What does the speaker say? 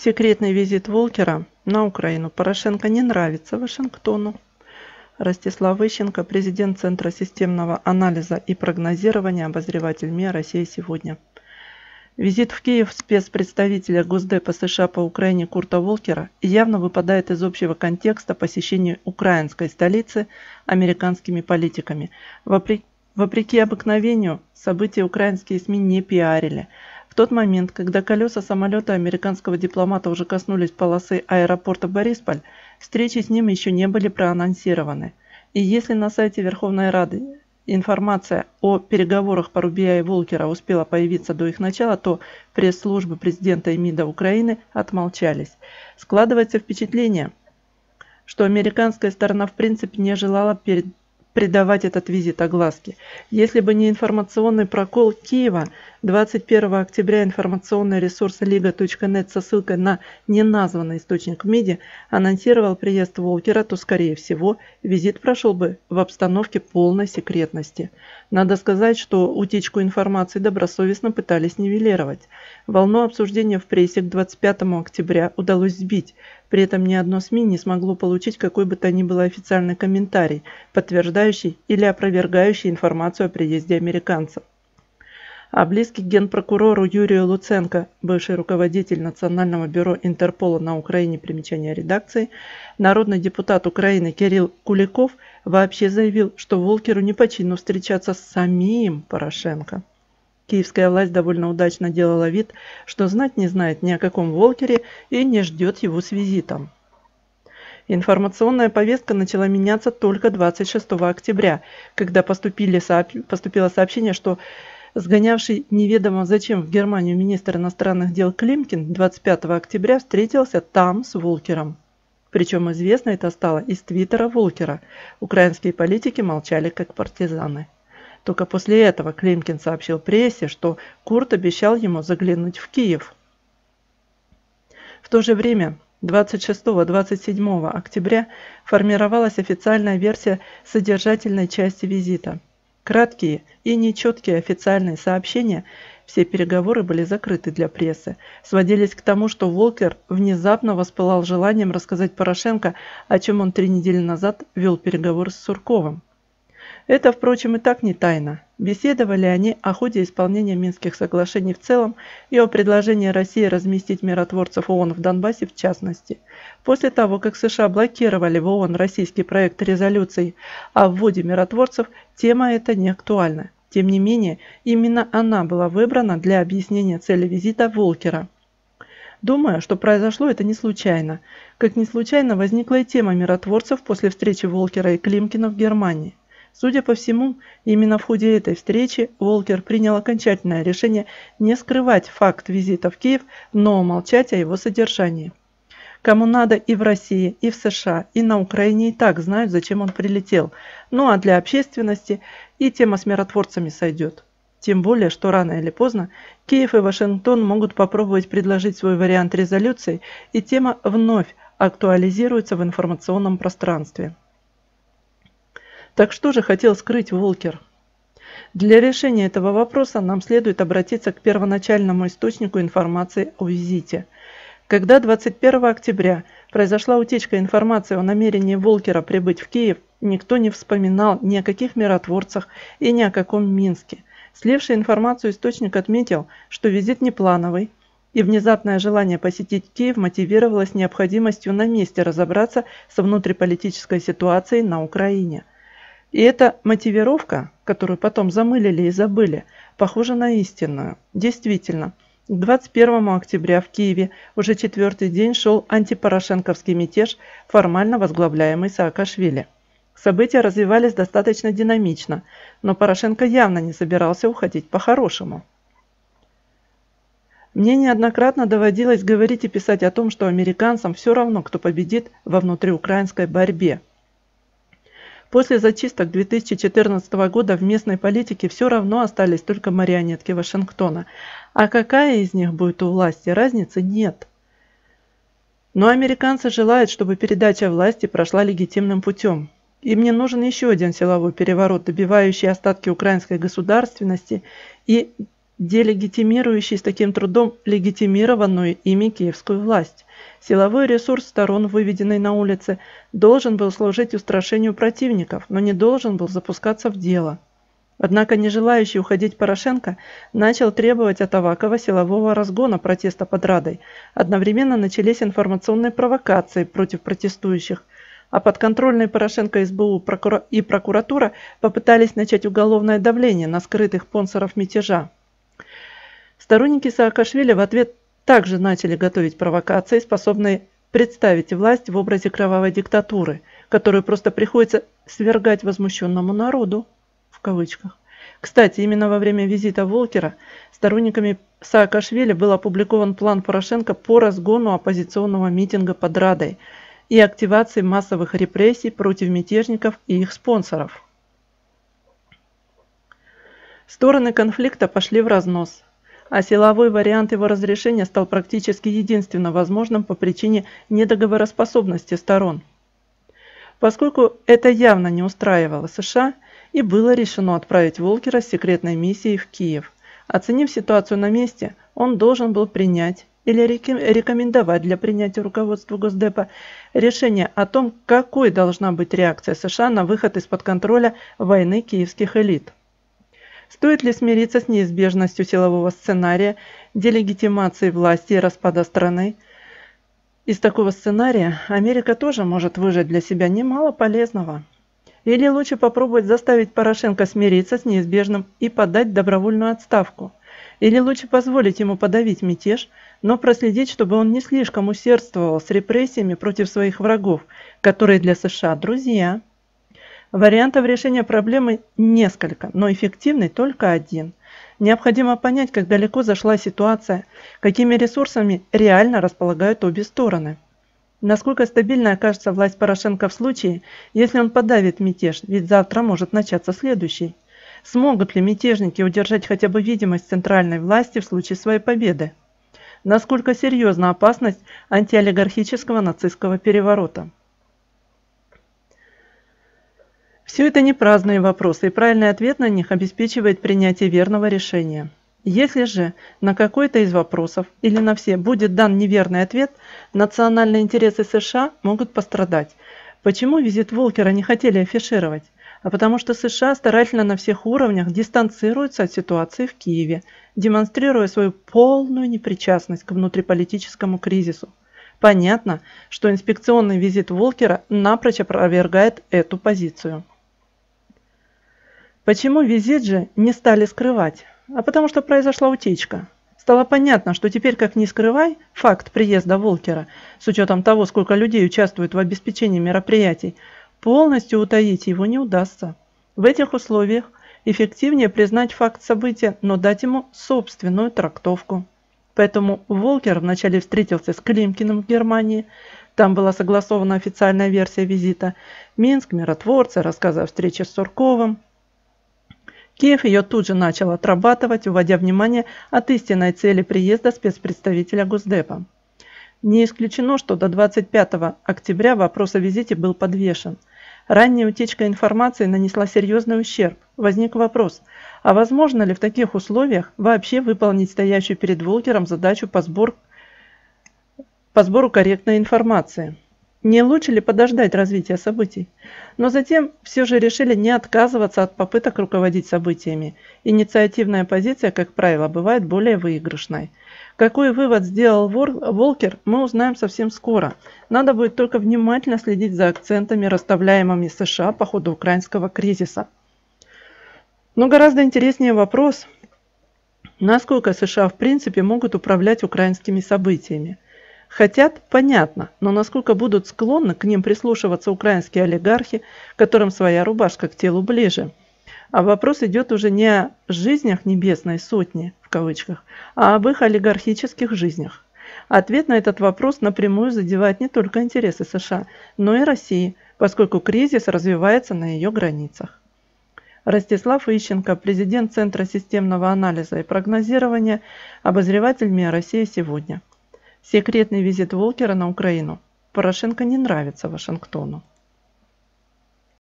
Секретный визит Волкера на Украину Порошенко не нравится Вашингтону. Ростислав Выщенко, президент Центра системного анализа и прогнозирования, обозреватель МИА «Россия сегодня». Визит в Киев спецпредставителя Госдепа США по Украине Курта Волкера явно выпадает из общего контекста посещения украинской столицы американскими политиками. Вопреки, вопреки обыкновению, события украинские СМИ не пиарили – тот момент, когда колеса самолета американского дипломата уже коснулись полосы аэропорта Борисполь, встречи с ним еще не были проанонсированы. И если на сайте Верховной Рады информация о переговорах по Рубия и Волкера успела появиться до их начала, то пресс-службы президента и МИДа Украины отмолчались. Складывается впечатление, что американская сторона в принципе не желала перед придавать этот визит огласке. Если бы не информационный прокол Киева, 21 октября информационный ресурс liga.net со ссылкой на неназванный источник в МИДе анонсировал приезд Волкера, то, скорее всего, визит прошел бы в обстановке полной секретности. Надо сказать, что утечку информации добросовестно пытались нивелировать. Волну обсуждения в прессе к 25 октября удалось сбить, при этом ни одно СМИ не смогло получить какой бы то ни было официальный комментарий, подтверждающий или опровергающий информацию о приезде американцев. А близкий генпрокурору Юрию Луценко, бывший руководитель Национального бюро Интерпола на Украине примечания редакции, народный депутат Украины Кирилл Куликов вообще заявил, что Волкеру не по чину встречаться с самим Порошенко. Киевская власть довольно удачно делала вид, что знать не знает ни о каком Волкере и не ждет его с визитом. Информационная повестка начала меняться только 26 октября, когда поступили сооб... поступило сообщение, что сгонявший неведомо зачем в Германию министр иностранных дел Климкин 25 октября встретился там с Волкером. Причем известно это стало из твиттера Волкера. Украинские политики молчали как партизаны. Только после этого Климкин сообщил прессе, что Курт обещал ему заглянуть в Киев. В то же время 26-27 октября формировалась официальная версия содержательной части визита. Краткие и нечеткие официальные сообщения, все переговоры были закрыты для прессы, сводились к тому, что Волкер внезапно воспылал желанием рассказать Порошенко, о чем он три недели назад вел переговоры с Сурковым. Это, впрочем, и так не тайна. Беседовали они о ходе исполнения Минских соглашений в целом и о предложении России разместить миротворцев ООН в Донбассе в частности. После того, как США блокировали в ООН российский проект резолюции о вводе миротворцев, тема эта не актуальна. Тем не менее, именно она была выбрана для объяснения цели визита Волкера. Думаю, что произошло это не случайно. Как не случайно возникла и тема миротворцев после встречи Волкера и Климкина в Германии. Судя по всему, именно в ходе этой встречи Волкер принял окончательное решение не скрывать факт визита в Киев, но молчать о его содержании. Кому надо и в России, и в США, и на Украине и так знают, зачем он прилетел. Ну а для общественности и тема с миротворцами сойдет. Тем более, что рано или поздно Киев и Вашингтон могут попробовать предложить свой вариант резолюции, и тема вновь актуализируется в информационном пространстве. Так что же хотел скрыть Волкер? Для решения этого вопроса нам следует обратиться к первоначальному источнику информации о визите. Когда 21 октября произошла утечка информации о намерении Волкера прибыть в Киев, никто не вспоминал ни о каких миротворцах и ни о каком Минске. Сливший информацию источник отметил, что визит не плановый, и внезапное желание посетить Киев мотивировалось необходимостью на месте разобраться с внутриполитической ситуацией на Украине – и эта мотивировка, которую потом замылили и забыли, похожа на истинную. Действительно, 21 октября в Киеве уже четвертый день шел антипорошенковский мятеж, формально возглавляемый Саакашвили. События развивались достаточно динамично, но Порошенко явно не собирался уходить по-хорошему. Мне неоднократно доводилось говорить и писать о том, что американцам все равно, кто победит во внутриукраинской борьбе – После зачисток 2014 года в местной политике все равно остались только марионетки Вашингтона. А какая из них будет у власти, разницы нет. Но американцы желают, чтобы передача власти прошла легитимным путем. Им не нужен еще один силовой переворот, добивающий остатки украинской государственности и делегитимирующий с таким трудом легитимированную ими киевскую власть. Силовой ресурс сторон, выведенный на улице, должен был служить устрашению противников, но не должен был запускаться в дело. Однако не желающий уходить Порошенко начал требовать от Авакова силового разгона протеста под Радой. Одновременно начались информационные провокации против протестующих, а подконтрольные Порошенко СБУ и прокуратура попытались начать уголовное давление на скрытых спонсоров мятежа. Сторонники Саакашвили в ответ также начали готовить провокации, способные представить власть в образе кровавой диктатуры, которую просто приходится свергать возмущенному народу, в кавычках. Кстати, именно во время визита Волкера сторонниками Саакашвили был опубликован план Порошенко по разгону оппозиционного митинга под Радой и активации массовых репрессий против мятежников и их спонсоров. Стороны конфликта пошли в разнос а силовой вариант его разрешения стал практически единственно возможным по причине недоговороспособности сторон. Поскольку это явно не устраивало США, и было решено отправить Волкера с секретной миссией в Киев. Оценив ситуацию на месте, он должен был принять или рекомендовать для принятия руководству Госдепа решение о том, какой должна быть реакция США на выход из-под контроля войны киевских элит. Стоит ли смириться с неизбежностью силового сценария, делегитимации власти и распада страны? Из такого сценария Америка тоже может выжать для себя немало полезного. Или лучше попробовать заставить Порошенко смириться с неизбежным и подать добровольную отставку? Или лучше позволить ему подавить мятеж, но проследить, чтобы он не слишком усердствовал с репрессиями против своих врагов, которые для США друзья? Вариантов решения проблемы несколько, но эффективный только один. Необходимо понять, как далеко зашла ситуация, какими ресурсами реально располагают обе стороны. Насколько стабильной окажется власть Порошенко в случае, если он подавит мятеж, ведь завтра может начаться следующий. Смогут ли мятежники удержать хотя бы видимость центральной власти в случае своей победы? Насколько серьезна опасность антиолигархического нацистского переворота? Все это не праздные вопросы, и правильный ответ на них обеспечивает принятие верного решения. Если же на какой-то из вопросов или на все будет дан неверный ответ, национальные интересы США могут пострадать. Почему визит Волкера не хотели афишировать? А потому что США старательно на всех уровнях дистанцируются от ситуации в Киеве, демонстрируя свою полную непричастность к внутриполитическому кризису. Понятно, что инспекционный визит Волкера напрочь опровергает эту позицию. Почему визит же не стали скрывать? А потому что произошла утечка. Стало понятно, что теперь как ни скрывай факт приезда Волкера, с учетом того, сколько людей участвует в обеспечении мероприятий, полностью утаить его не удастся. В этих условиях эффективнее признать факт события, но дать ему собственную трактовку. Поэтому Волкер вначале встретился с Климкиным в Германии, там была согласована официальная версия визита, Минск, миротворцы, рассказы о встрече с Сурковым, Киев ее тут же начал отрабатывать, уводя внимание от истинной цели приезда спецпредставителя Госдепа. Не исключено, что до 25 октября вопрос о визите был подвешен. Ранняя утечка информации нанесла серьезный ущерб. Возник вопрос, а возможно ли в таких условиях вообще выполнить стоящую перед Волкером задачу по, сбор... по сбору корректной информации? Не лучше ли подождать развития событий? Но затем все же решили не отказываться от попыток руководить событиями. Инициативная позиция, как правило, бывает более выигрышной. Какой вывод сделал Волкер, мы узнаем совсем скоро. Надо будет только внимательно следить за акцентами, расставляемыми США по ходу украинского кризиса. Но гораздо интереснее вопрос, насколько США в принципе могут управлять украинскими событиями – Хотят, понятно, но насколько будут склонны к ним прислушиваться украинские олигархи, которым своя рубашка к телу ближе. А вопрос идет уже не о жизнях небесной сотни, в кавычках, а об их олигархических жизнях. Ответ на этот вопрос напрямую задевает не только интересы США, но и России, поскольку кризис развивается на ее границах. Ростислав Ищенко, президент Центра системного анализа и прогнозирования, обозреватель МИА России сегодня. Секретный визит Волкера на Украину Порошенко не нравится Вашингтону.